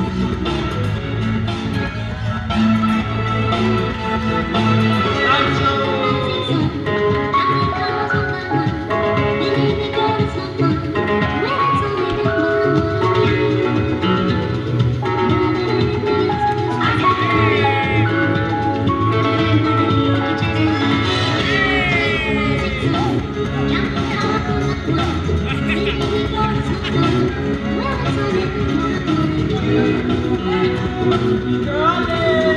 Música Thank you guys.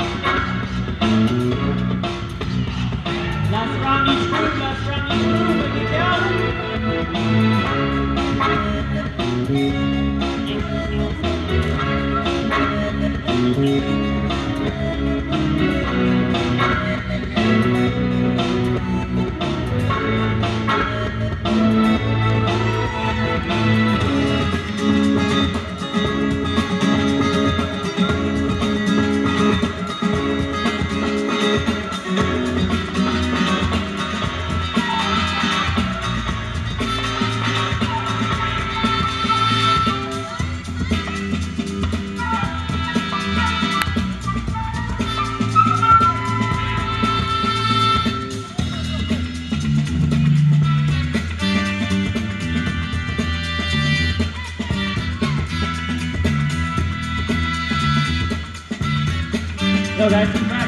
Música Go guys,